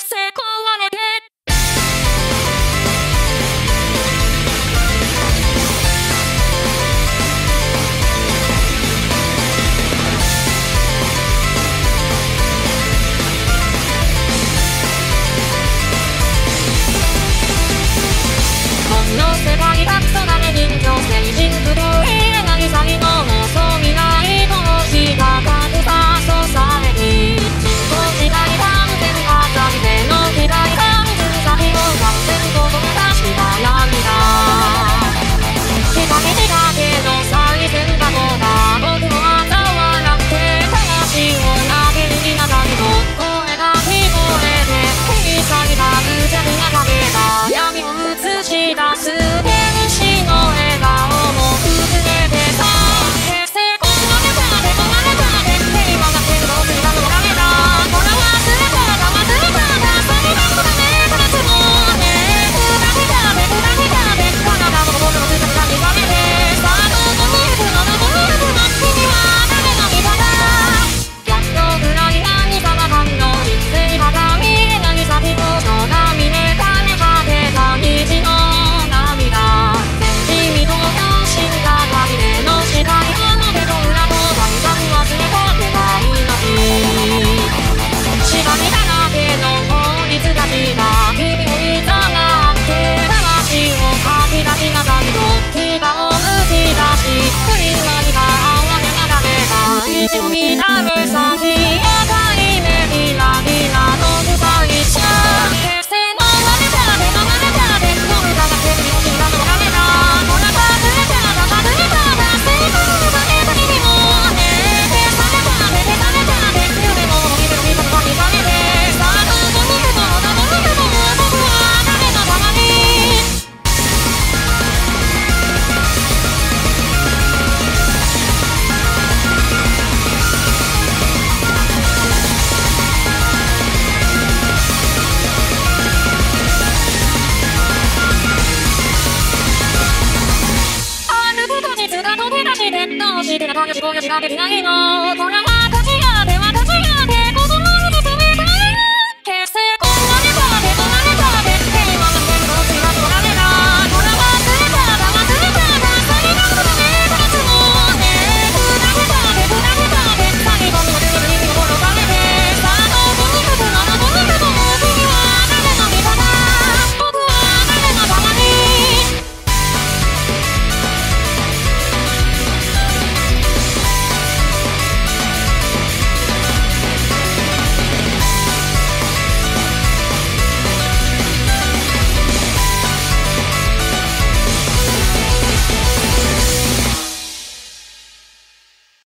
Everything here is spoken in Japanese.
sick others してな感じ思考がしかできないのこれ